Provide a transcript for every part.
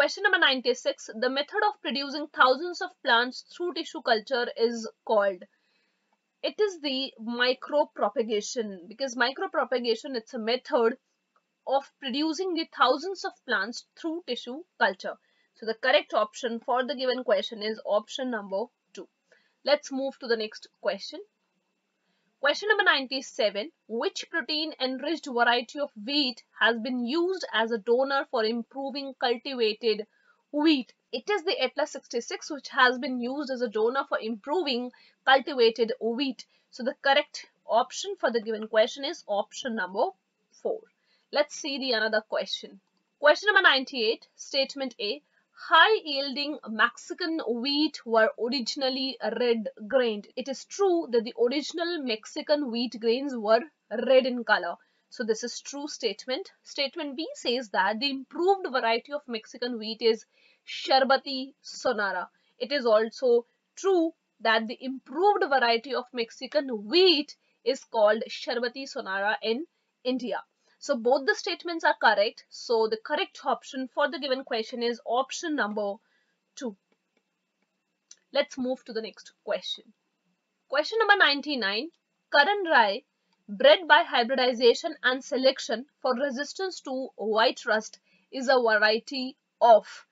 question number 96. The method of producing thousands of plants through tissue culture is called. It is the micropropagation because micropropagation it's a method of producing the thousands of plants through tissue culture. So the correct option for the given question is option number 2. Let's move to the next question. Question number 97. Which protein enriched variety of wheat has been used as a donor for improving cultivated wheat? It is the Atlas 66 which has been used as a donor for improving cultivated wheat. So the correct option for the given question is option number 4. Let's see the another question. Question number 98. Statement A high-yielding Mexican wheat were originally red-grained. It is true that the original Mexican wheat grains were red in color. So this is true statement. Statement B says that the improved variety of Mexican wheat is Sharbati Sonora. It is also true that the improved variety of Mexican wheat is called Sharbati Sonora in India. So both the statements are correct. So the correct option for the given question is option number 2. Let's move to the next question. Question number 99. Karan Rai, bred by hybridization and selection for resistance to white rust, is a variety of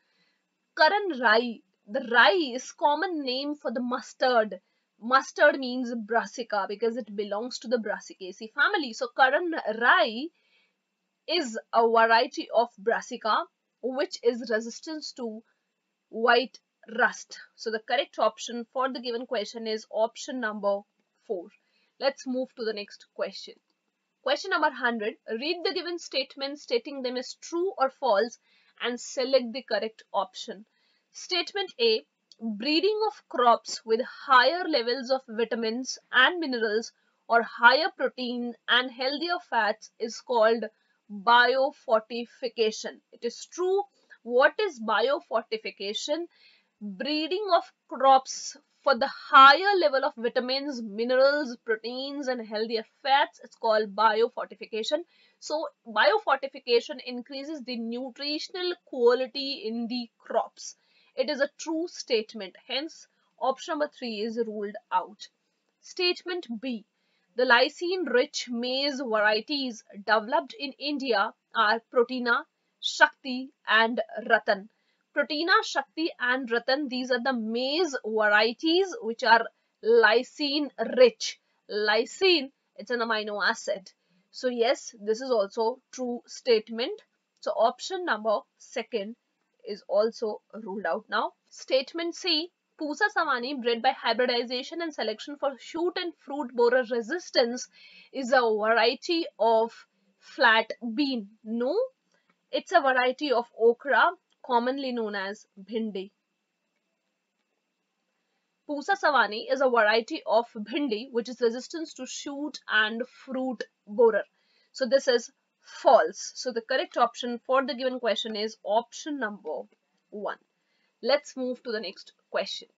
Karan Rai. The Rai is common name for the mustard. Mustard means brassica because it belongs to the Brassicaceae family. So Karan Rai is a variety of brassica which is resistant to white rust. So the correct option for the given question is option number 4. Let's move to the next question. Question number 100. Read the given statement stating them as true or false and select the correct option. Statement A. Breeding of crops with higher levels of vitamins and minerals or higher protein and healthier fats is called biofortification. It is true. What is biofortification? Breeding of crops for the higher level of vitamins, minerals, proteins and healthier fats. It's called biofortification. So biofortification increases the nutritional quality in the crops. It is a true statement. Hence option number 3 is ruled out. Statement B. The lysine-rich maize varieties developed in India are Protina, Shakti and Ratan. Protina, Shakti and Ratan, these are the maize varieties which are lysine-rich. Lysine, it's an amino acid. So yes, this is also true statement. So option number second is also ruled out now. Statement C, Pusa Sawani bred by hybridization and selection for shoot and fruit borer resistance is a variety of flat bean. No, it's a variety of okra commonly known as bhindi. Pusa Sawani is a variety of bhindi which is resistant to shoot and fruit borer. So this is false. So the correct option for the given question is option number 1. Let's move to the next question.